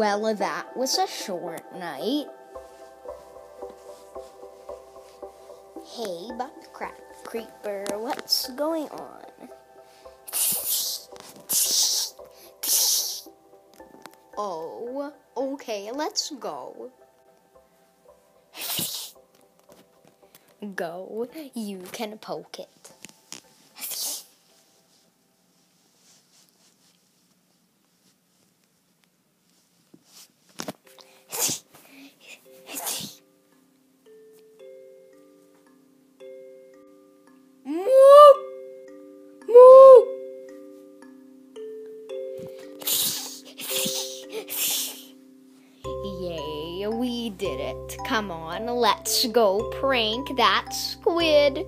Well, that was a short night. Hey, Buck Crack Creeper, what's going on? Oh, okay, let's go. Go, you can poke it. Come on, let's go prank that squid.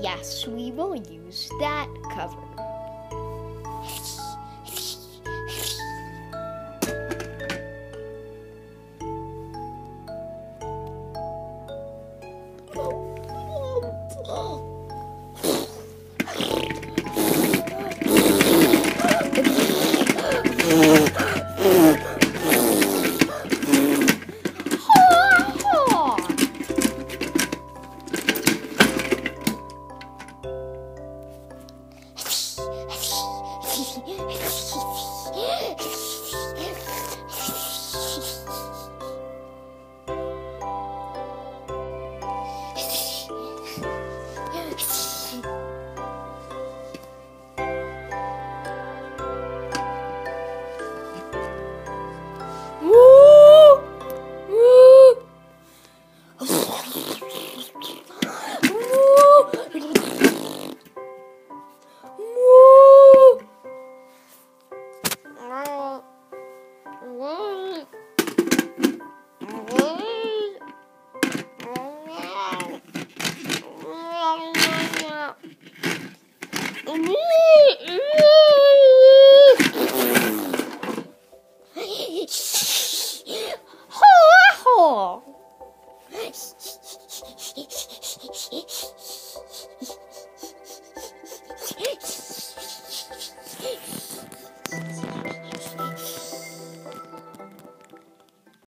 Yes, we will use that cover.